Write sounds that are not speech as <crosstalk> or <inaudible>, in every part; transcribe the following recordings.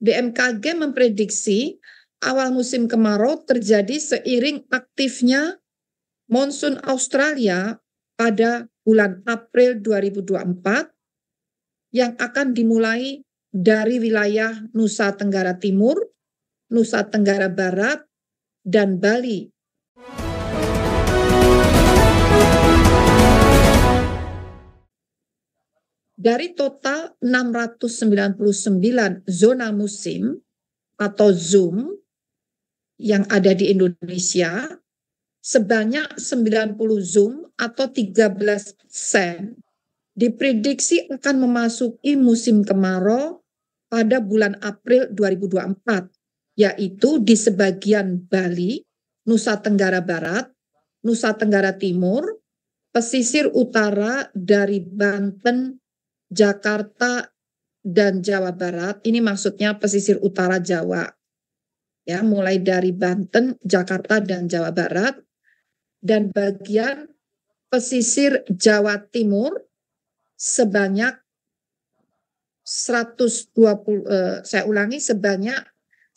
BMKG memprediksi awal musim kemarau terjadi seiring aktifnya monsun Australia pada bulan April 2024 yang akan dimulai dari wilayah Nusa Tenggara Timur, Nusa Tenggara Barat, dan Bali. Dari total 699 zona musim atau ZOOM yang ada di Indonesia, sebanyak 90 Zoom atau 13 persen diprediksi akan memasuki musim kemarau pada bulan April 2024, yaitu di sebagian Bali, Nusa Tenggara Barat, Nusa Tenggara Timur, pesisir utara dari Banten, Jakarta, dan Jawa Barat. Ini maksudnya pesisir utara Jawa. Ya, mulai dari Banten, Jakarta, dan Jawa Barat dan bagian pesisir Jawa Timur sebanyak 120 eh, saya ulangi sebanyak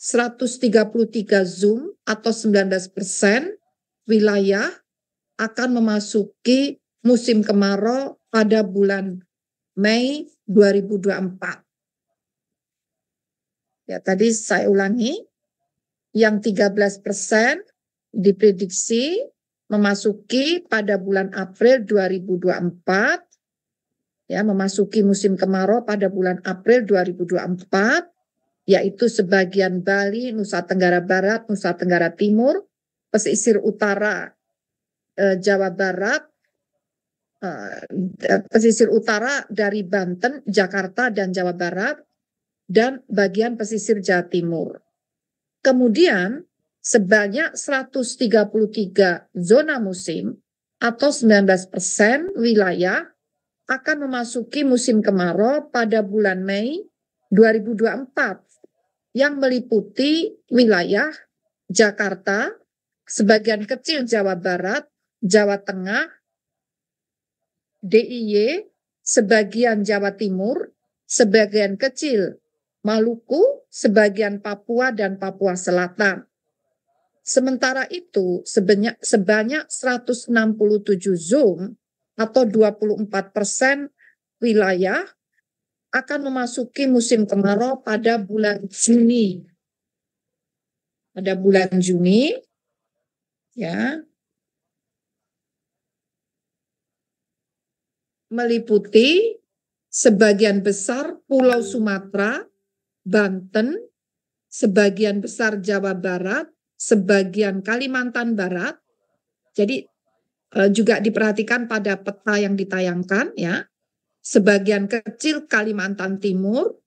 133 zoom atau 19 persen wilayah akan memasuki musim kemarau pada bulan Mei 2024. Ya, tadi saya ulangi, yang 13 persen diprediksi memasuki pada bulan April 2024 ya memasuki musim kemarau pada bulan April 2024 yaitu sebagian Bali, Nusa Tenggara Barat, Nusa Tenggara Timur, pesisir utara eh, Jawa Barat, pesisir utara dari Banten, Jakarta dan Jawa Barat dan bagian pesisir Jawa Timur. Kemudian sebanyak 133 zona musim atau 19 persen wilayah akan memasuki musim kemarau pada bulan Mei 2024 yang meliputi wilayah Jakarta, sebagian kecil Jawa Barat, Jawa Tengah, DIY, sebagian Jawa Timur, sebagian kecil Maluku, sebagian Papua dan Papua Selatan. Sementara itu, sebanyak, sebanyak 167 Zoom atau 24 persen wilayah akan memasuki musim kemarau pada bulan Juni. Pada bulan Juni, ya, meliputi sebagian besar Pulau Sumatera, Banten, sebagian besar Jawa Barat, sebagian Kalimantan Barat. Jadi eh, juga diperhatikan pada peta yang ditayangkan ya. Sebagian kecil Kalimantan Timur,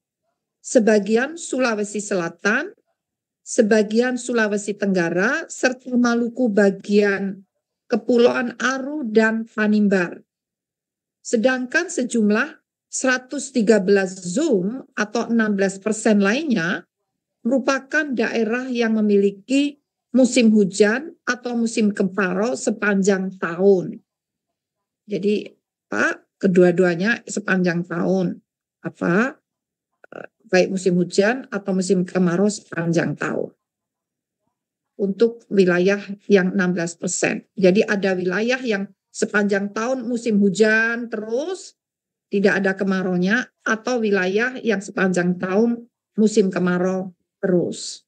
sebagian Sulawesi Selatan, sebagian Sulawesi Tenggara, serta Maluku bagian Kepulauan Aru dan Panimbar. Sedangkan sejumlah 113 Zoom atau 16 persen lainnya merupakan daerah yang memiliki musim hujan atau musim kemarau sepanjang tahun. Jadi, Pak, kedua-duanya sepanjang tahun. Apa? Eh, baik musim hujan atau musim kemarau sepanjang tahun. Untuk wilayah yang 16 persen. Jadi ada wilayah yang sepanjang tahun musim hujan terus, tidak ada kemarau-nya, atau wilayah yang sepanjang tahun musim kemarau terus.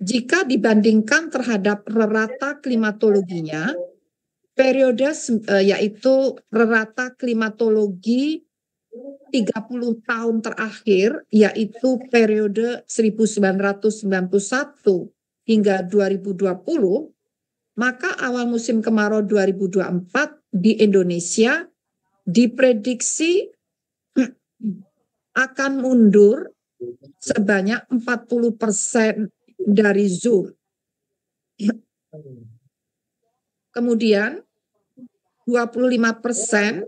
Jika dibandingkan terhadap rata klimatologinya, periode eh, yaitu rata klimatologi 30 tahun terakhir yaitu periode 1991 hingga 2020 maka awal musim kemarau 2024 di Indonesia diprediksi <clears throat> akan mundur sebanyak 40 persen dari Zoom. <clears throat> Kemudian 25 persen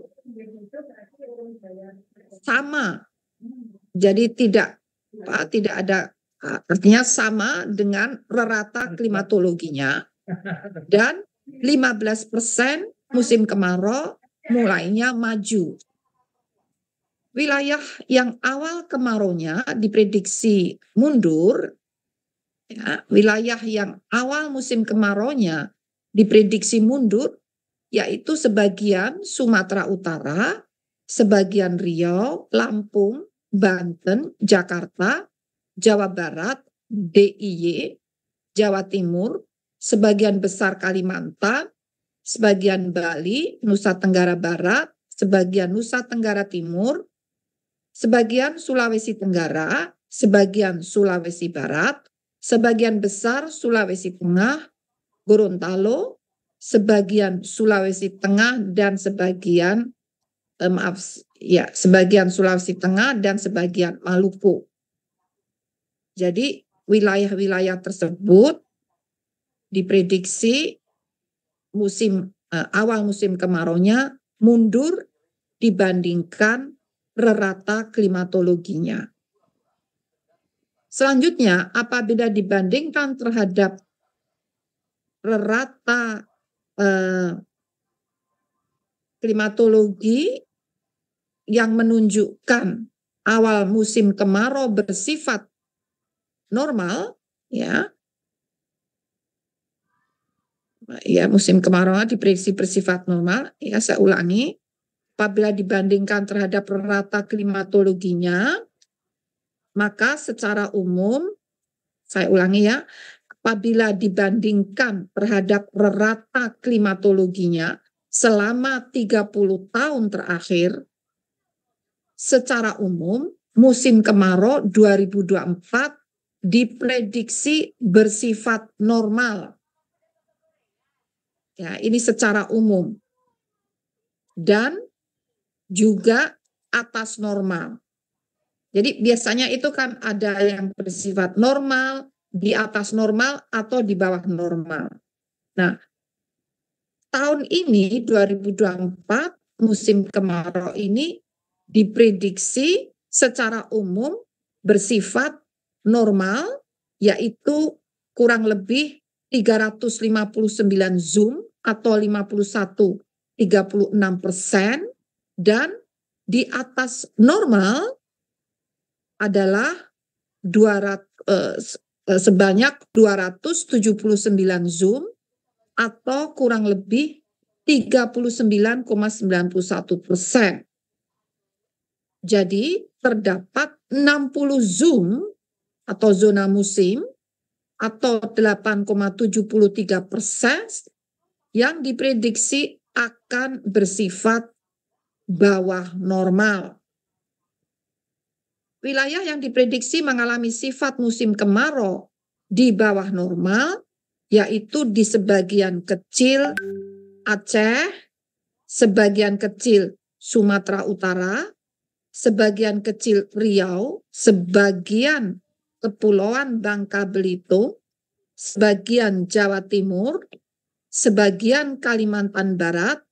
sama. Jadi tidak tidak ada artinya sama dengan rata klimatologinya dan 15 persen musim kemarau mulainya maju. wilayah yang awal kemaraunya diprediksi mundur, ya, wilayah yang awal musim kemaraunya diprediksi mundur, yaitu sebagian Sumatera Utara, sebagian Riau, Lampung, Banten, Jakarta, Jawa Barat, DIY, Jawa Timur, sebagian besar Kalimantan, sebagian Bali, Nusa Tenggara Barat, sebagian Nusa Tenggara Timur, sebagian Sulawesi Tenggara, sebagian Sulawesi Barat, sebagian besar Sulawesi Tengah, Gorontalo, sebagian Sulawesi Tengah dan sebagian eh, maaf ya sebagian Sulawesi Tengah dan sebagian Maluku. Jadi wilayah-wilayah tersebut diprediksi musim eh, awal musim kemaraunya mundur dibandingkan rerata klimatologinya. Selanjutnya, apabila dibandingkan terhadap rerata eh, klimatologi yang menunjukkan awal musim kemarau bersifat normal, ya, ya musim kemarau diprediksi bersifat normal, ya saya ulangi, apabila dibandingkan terhadap rata klimatologinya, maka secara umum, saya ulangi ya, apabila dibandingkan terhadap rata klimatologinya selama 30 tahun terakhir, secara umum musim kemarau 2024 diprediksi bersifat normal. Ya, ini secara umum. Dan juga atas normal. Jadi biasanya itu kan ada yang bersifat normal, di atas normal atau di bawah normal. Nah, tahun ini 2024 musim kemarau ini diprediksi secara umum bersifat normal yaitu kurang lebih 359 zoom atau 51 36 persen dan di atas normal adalah 200, eh, sebanyak 279 zoom atau kurang lebih 39,91 persen. Jadi terdapat 60 zoom atau zona musim atau 8,73 persen yang diprediksi akan bersifat bawah normal. Wilayah yang diprediksi mengalami sifat musim kemarau di bawah normal, yaitu di sebagian kecil Aceh, sebagian kecil Sumatera Utara, sebagian kecil Riau, sebagian Kepulauan Bangka Belitung, sebagian Jawa Timur, sebagian Kalimantan Barat,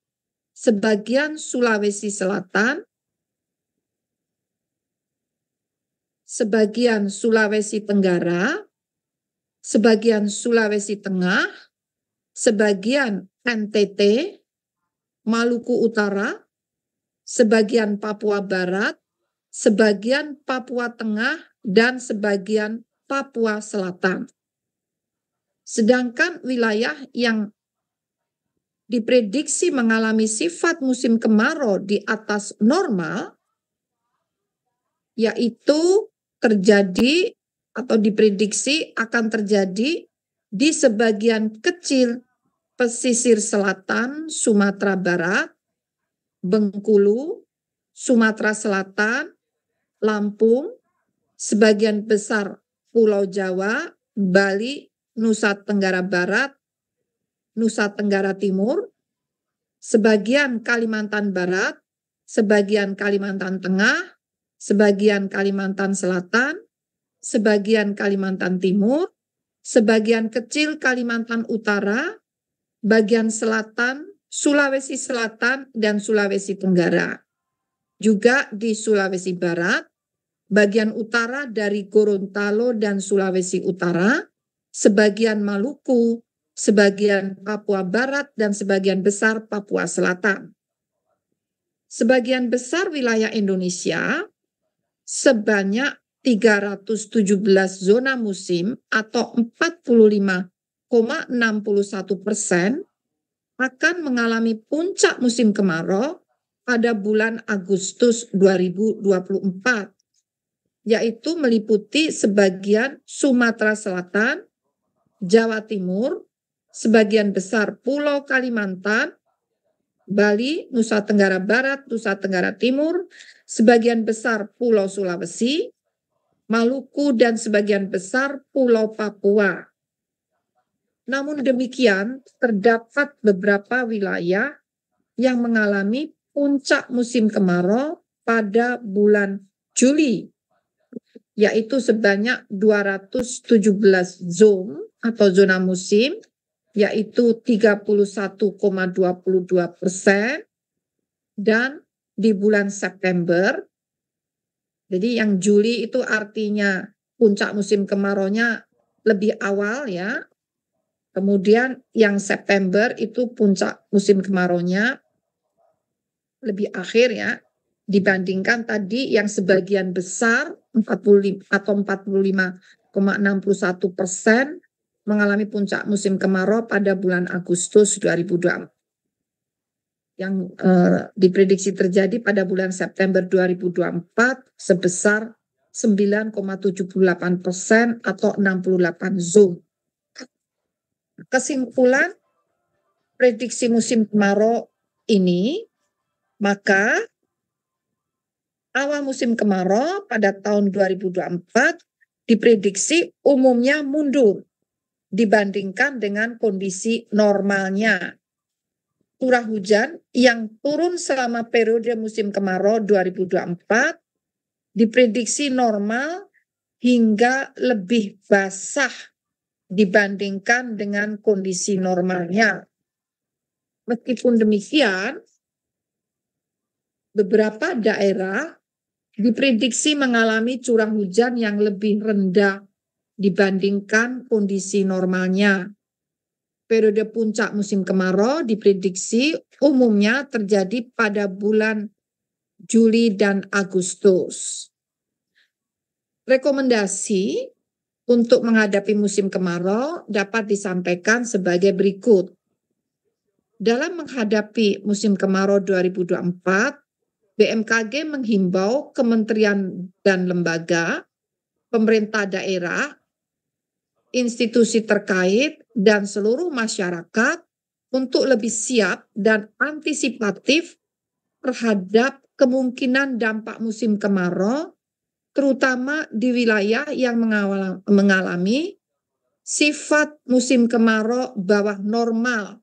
sebagian Sulawesi Selatan, sebagian Sulawesi Tenggara, sebagian Sulawesi Tengah, sebagian NTT, Maluku Utara, sebagian Papua Barat, sebagian Papua Tengah, dan sebagian Papua Selatan. Sedangkan wilayah yang diprediksi mengalami sifat musim kemarau di atas normal, yaitu terjadi atau diprediksi akan terjadi di sebagian kecil pesisir selatan Sumatera Barat, Bengkulu, Sumatera Selatan, Lampung, sebagian besar Pulau Jawa, Bali, Nusa Tenggara Barat, Nusa Tenggara Timur, sebagian Kalimantan Barat, sebagian Kalimantan Tengah, sebagian Kalimantan Selatan, sebagian Kalimantan Timur, sebagian kecil Kalimantan Utara, bagian selatan, Sulawesi Selatan, dan Sulawesi Tenggara. Juga di Sulawesi Barat, bagian utara dari Gorontalo dan Sulawesi Utara, sebagian Maluku, sebagian Papua Barat, dan sebagian besar Papua Selatan. sebagian besar wilayah Indonesia sebanyak 317 zona musim atau 45,61 persen akan mengalami puncak musim kemarau pada bulan Agustus 2024, yaitu meliputi sebagian Sumatera Selatan, Jawa Timur, sebagian besar Pulau Kalimantan, Bali, Nusa Tenggara Barat, Nusa Tenggara Timur, sebagian besar Pulau Sulawesi, Maluku, dan sebagian besar Pulau Papua. Namun demikian, terdapat beberapa wilayah yang mengalami puncak musim kemarau pada bulan Juli, yaitu sebanyak 217 zone atau zona musim, yaitu 31,22 persen, dan di bulan September jadi yang Juli itu artinya puncak musim kemarau-nya lebih awal ya. Kemudian yang September itu puncak musim kemarau-nya lebih akhir ya dibandingkan tadi yang sebagian besar 45 atau 45,61 persen mengalami puncak musim kemarau pada bulan Agustus 2024 yang uh, diprediksi terjadi pada bulan September 2024 sebesar 9,78 persen atau 68 zoom. Kesimpulan prediksi musim kemarau ini, maka awal musim kemarau pada tahun 2024 diprediksi umumnya mundur dibandingkan dengan kondisi normalnya curah hujan yang turun selama periode musim kemarau 2024 diprediksi normal hingga lebih basah dibandingkan dengan kondisi normalnya. Meskipun demikian, beberapa daerah diprediksi mengalami curah hujan yang lebih rendah dibandingkan kondisi normalnya periode puncak musim kemarau diprediksi umumnya terjadi pada bulan Juli dan Agustus. Rekomendasi untuk menghadapi musim kemarau dapat disampaikan sebagai berikut. Dalam menghadapi musim kemarau 2024, BMKG menghimbau kementerian dan lembaga, pemerintah daerah, institusi terkait, dan seluruh masyarakat untuk lebih siap dan antisipatif terhadap kemungkinan dampak musim kemarau, terutama di wilayah yang mengalami sifat musim kemarau bawah normal.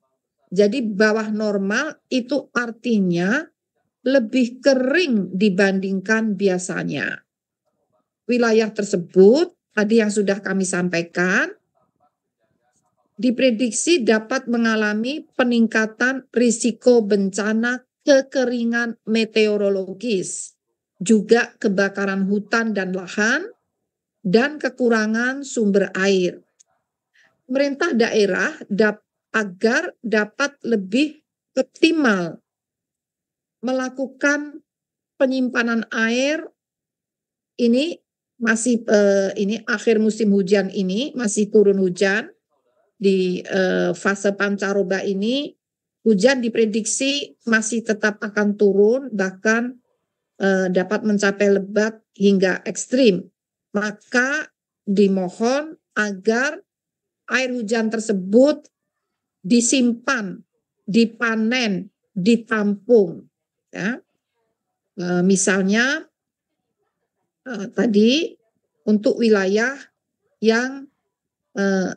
Jadi bawah normal itu artinya lebih kering dibandingkan biasanya. Wilayah tersebut tadi yang sudah kami sampaikan, diprediksi dapat mengalami peningkatan risiko bencana kekeringan meteorologis, juga kebakaran hutan dan lahan, dan kekurangan sumber air. Pemerintah daerah dap agar dapat lebih optimal melakukan penyimpanan air ini masih uh, ini akhir musim hujan ini masih turun hujan. Di uh, fase pancaroba ini hujan diprediksi masih tetap akan turun bahkan uh, dapat mencapai lebat hingga ekstrim. Maka dimohon agar air hujan tersebut disimpan dipanen ditampung ya uh, misalnya uh, tadi untuk wilayah yang uh,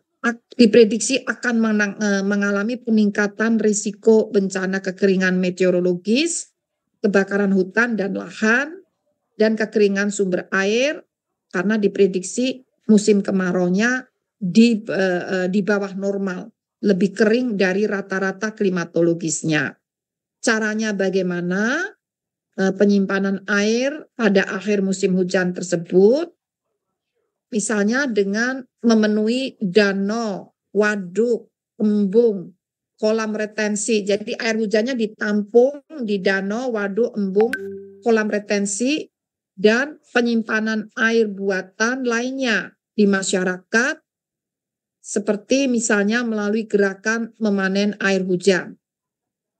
diprediksi akan menang, uh, mengalami peningkatan risiko bencana kekeringan meteorologis, kebakaran hutan dan lahan, dan kekeringan sumber air karena diprediksi musim kemarau-nya di uh, uh, di bawah normal, lebih kering dari rata-rata klimatologisnya. Caranya bagaimana? Eh, penyimpanan air pada akhir musim hujan tersebut, misalnya dengan memenuhi danau, waduk, embung, kolam retensi. Jadi air hujannya ditampung di danau, waduk, embung, kolam retensi, dan penyimpanan air buatan lainnya di masyarakat, seperti misalnya melalui gerakan memanen air hujan.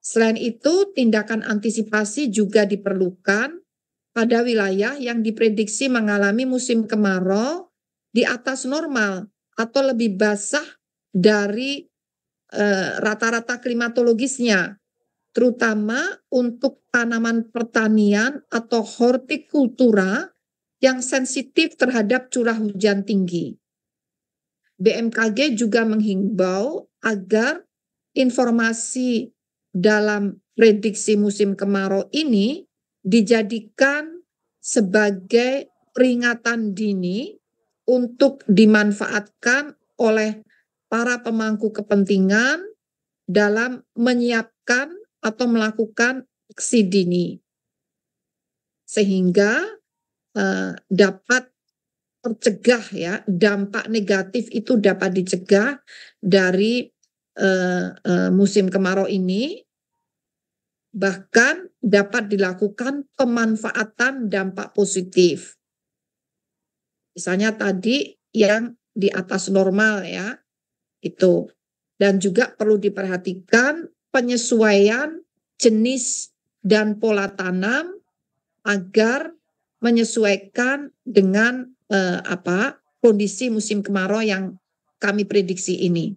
Selain itu, tindakan antisipasi juga diperlukan pada wilayah yang diprediksi mengalami musim kemarau di atas normal atau lebih basah dari eh, rata-rata uh, klimatologisnya, terutama untuk tanaman pertanian atau hortikultura yang sensitif terhadap curah hujan tinggi. BMKG juga menghimbau agar informasi dalam prediksi musim kemarau ini dijadikan sebagai peringatan dini untuk dimanfaatkan oleh para pemangku kepentingan dalam menyiapkan atau melakukan aksi dini. Sehingga uh, dapat tercegah ya dampak negatif itu dapat dicegah dari uh, uh, musim kemarau ini bahkan dapat dilakukan pemanfaatan dampak positif misalnya tadi yang di atas normal ya itu dan juga perlu diperhatikan penyesuaian jenis dan pola tanam agar menyesuaikan dengan eh, apa kondisi musim kemarau yang kami prediksi ini.